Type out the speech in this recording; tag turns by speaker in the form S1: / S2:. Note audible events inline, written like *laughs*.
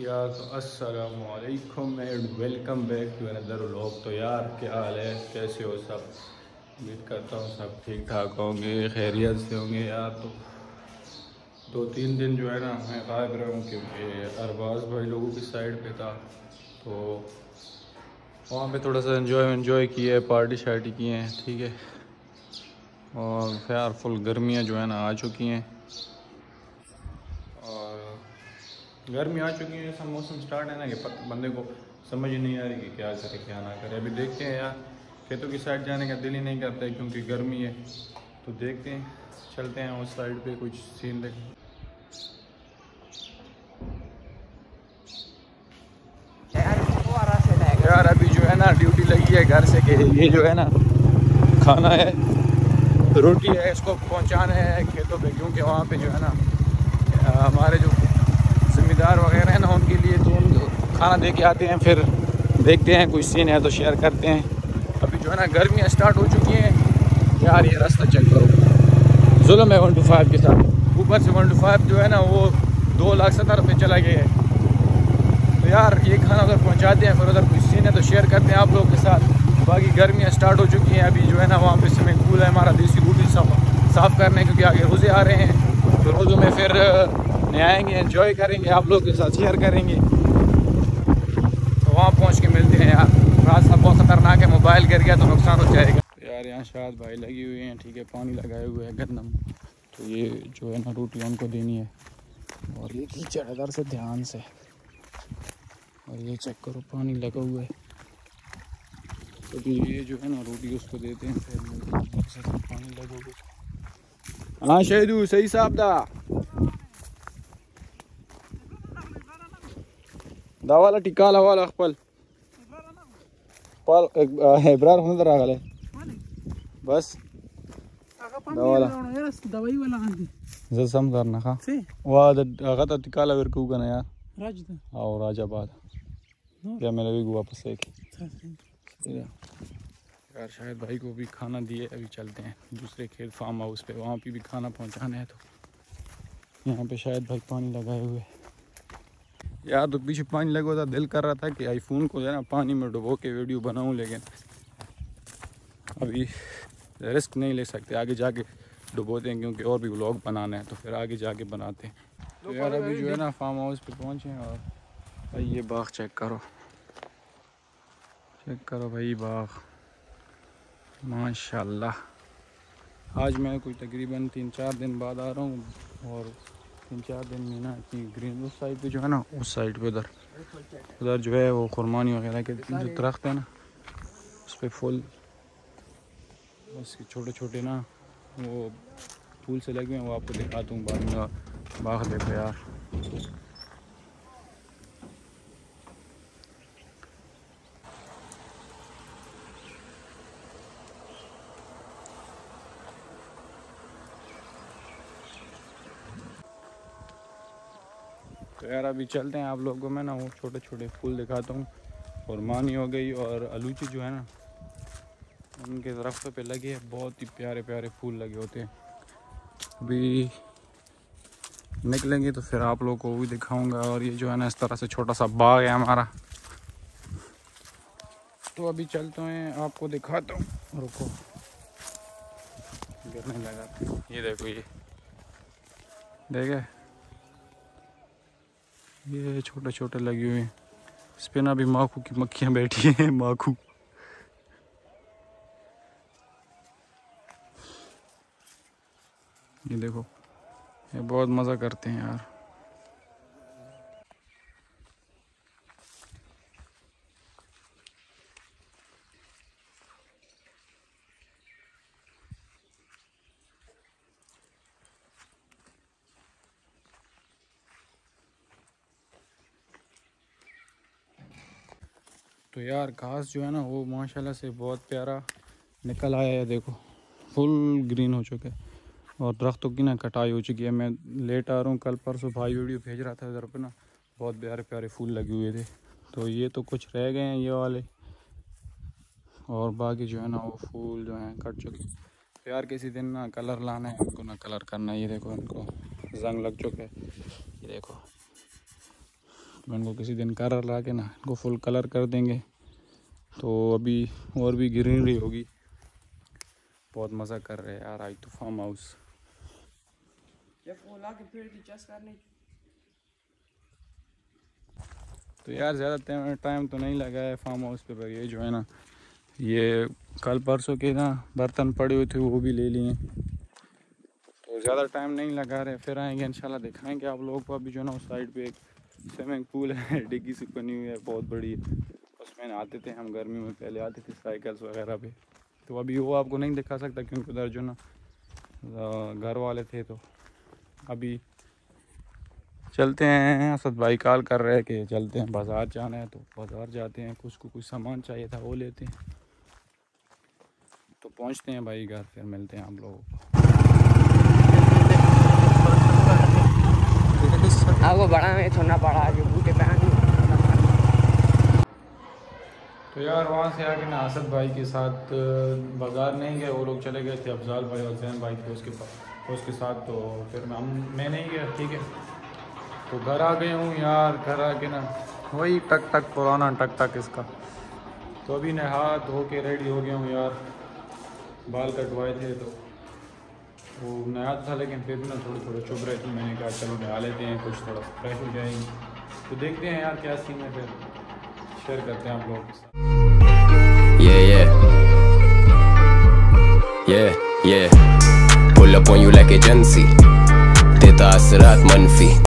S1: तो अस्सलाम and welcome back to another vlog. तो यार, क्या हाल है? कैसे हो सब? उम्मीद करता हूँ सब ठीक ठाक होंगे, खैरियत से होंगे। यार तो दो तीन दिन जो है ना, मैं गायब रहा हूँ क्योंकि अरबाज भाई लोगों की साइड पे था। तो वहाँ पे थोड़ा सा इन्जॉय इन्जॉय किए पार्टी शार्टी किए हैं ठीक है? और यार, फुल गर्मियाँ जो है ना आ चुकी हैं। गर्मी आ चुकी है ऐसा मौसम स्टार्ट है ना कि बंदे को समझ नहीं आ रही कि क्या करे, क्या ना करे। अभी देखते हैं यार, खेतों की साइड जाने का दिल ही नहीं करता है क्योंकि गर्मी है। तो देखते हैं, चलते हैं उस साइड पे कुछ सीन देख यार, अभी जो है ना ड्यूटी लगी है घर से कि ये जो है ना, खाना है, रोटी है, इसको पहुंचाना है खेतों पे, क्योंकि वहाँ पे जो है ना, हमारे जो ज़िम्मेदार वगैरह हैं ना, उनके लिए तो उन खाना दे के आते हैं, फिर देखते हैं, कोई सीन है तो शेयर करते हैं। अभी जो है ना, गर्मियाँ स्टार्ट हो चुकी हैं। यार, ये रास्ता चेक करो। जुलम है वन टू फाइव के साथ। ऊपर से वन टू फाइव जो है ना, वो दो लाख सत्तर रुपये चला गया है। तो यार, ये खाना उधर पहुँचाते हैं, फिर उधर कोई सीन है तो शेयर करते हैं आप लोगों के साथ। बाकी गर्मियाँ स्टार्ट हो चुकी हैं, अभी जो है ना, वहाँ पे स्विमिंग पूल है, हमारा देसी रूटी साफ़ करने, क्योंकि आगे रोज़े आ रहे हैं। तो रोज़ों में फिर आएँगे एंजॉय करेंगे, आप लोग के साथ शेयर करेंगे। तो वहाँ पहुँच के मिलते हैं यार। रास्ता बहुत ख़तरनाक है मोबाइल गिर गया तो नुकसान हो जाएगा। यार यहाँ शायद भाई लगी हुई हैं, ठीक है, पानी लगाए हुए हैं गंदम। तो ये जो है ना रोटी उनको देनी है। और ये कीचड़ इधर से ध्यान से। और ये चेक करो, पानी लगा हुआ है। तो ये जो है ना रोटी उसको देते हैं। पानी लगा हुआ हाँ। शहीदू, सही साहब दा दावाला टिकाला वाला खपल पल इब्रार होने रागले बस दावाला
S2: दवाई वाला आंधी
S1: जर समझार ना खा
S2: से
S1: वाद अगता टिकाला वेर को गना यार
S2: राज दा
S1: आओ राजाबाद या मेरे भी वापस एक यार शायद भाई को भी खाना दिए अभी चलते हैं दूसरे खेत फार्म हाउस पे वहाँ पे भी खाना पहुँचाना है तो यहाँ पे शायद भाई पानी लगाए हुए यार तो पीछे पानी लगा था दिल कर रहा था कि आईफोन को जो है ना पानी में डुबो के वीडियो बनाऊँ लेकिन अभी रिस्क नहीं ले सकते आगे जाके डुबोते हैं क्योंकि और भी व्लॉग बनाना है तो फिर आगे जाके बनाते हैं। तो यार अभी जो है ना फार्म हाउस पे पहुँचे हैं और भाई ये बाग चेक करो। चेक करो भाई बाग माशाल्लाह। आज मैं कोई तकरीबन तीन चार दिन बाद आ रहा हूँ और तीन चार दिन में ना इतनी ग्रीन उस साइड पे जो है ना, उस साइड पे उधर उधर जो है वो खुरमानी वगैरह के जो दरख्त है ना, उस पर फूल, उसके छोटे छोटे ना, वो फूल से लगे हैं, वो आपको दिखाता हूँ बाद में बाहर देखो यार। तो यार अभी चलते हैं आप लोगों को मैं ना, वो छोटे छोटे फूल दिखाता हूँ। और मानी हो गई और अलूची जो है ना, उनके दरख्तों पे लगे बहुत ही प्यारे प्यारे फूल लगे होते हैं। अभी निकलेंगे तो फिर आप लोगों को भी दिखाऊँगा। और ये जो है ना, इस तरह से छोटा सा बाग है हमारा। तो अभी चलते हैं, आपको दिखाता हूँ। रुको। गिरने लगा। ये देखो ये। देखे? ये छोटे छोटे लगे हुए हैं। इस पर ना अभी माखू की मक्खियाँ बैठी हैं, *laughs* माखू। ये देखो, ये बहुत मज़ा करते हैं यार। तो यार घास जो है ना, वो माशाल्लाह से बहुत प्यारा निकल आया है, देखो। फुल ग्रीन हो चुका है और दरख्तों की ना कटाई हो चुकी है। मैं लेट आ रहा हूँ, कल परसों भाई वीडियो भेज रहा था इधर पर ना, बहुत प्यारे प्यारे फूल लगे हुए थे। तो ये तो कुछ रह गए हैं, ये वाले। और बाकी जो है ना, वो फूल जो हैं कट चुके प्यार किसी दिन ना कलर लाना है, उनको ना कलर करना है। ये देखो इनको जंग लग चुके ये देखो। तो इनको किसी दिन कलर ला के ना इनको फुल कलर कर देंगे। तो अभी और भी ग्रीनरी होगी। बहुत मज़ा कर रहे हैं यार आज तो फार्म हाउस तो यार ज़्यादा टाइम तो नहीं लगा है फार्म हाउस पे पर ये जो है ना ये कल परसों के ना बर्तन पड़े हुए थे वो भी ले लिए। तो ज़्यादा टाइम नहीं लगा रहे फिर आएँगे इंशाल्लाह दिखाएँगे आप लोगों को। अभी जो है ना उस साइड पे एक स्विमिंग पूल है, *laughs* डिग्गी से बनी हुई है, बहुत बड़ी। उसमें आते थे हम, गर्मी में पहले आते थे साइकिल्स वगैरह पे। तो अभी वो आपको नहीं दिखा सकता क्योंकि उधर जो ना घर वाले थे तो। अभी चलते हैं, असद भाई कॉल कर रहे हैं कि चलते हैं, बाज़ार जाना है तो बाज़ार जाते हैं, कुछ को कुछ सामान चाहिए था वो लेते हैं। तो पहुँचते हैं भाई घर, फिर मिलते हैं आप लोगों को।
S2: बड़ा में छोड़ना पड़ा जो बूटे पे
S1: तो यार, वहाँ से आके ना असद भाई के साथ बाज़ार नहीं गए, वो लोग चले गए थे, अफजाल भाई और जैन भाई थे उसके पास, उसके साथ तो फिर मैं मैं नहीं गया, ठीक है। तो घर आ गए हूँ यार, घर आके ना, वही टक टक पुराना, टक टक इसका। तो अभी नहा धो के रेडी हो गया हूँ यार, बाल कटवाए थे तो। वो नया था, लेकिन फिर भी ना थोड़े थोड़े चुभ रहे थे। मैंने कहा, चलो नहा लेते हैं, कुछ थोड़ा फ्रेश हो जाएँगे। तो देखते हैं यार क्या सीन है, फिर शेयर करते हैं आप लोगों के साथ।
S3: Yeah. Pull up on you like agency. देता असरात मनफी।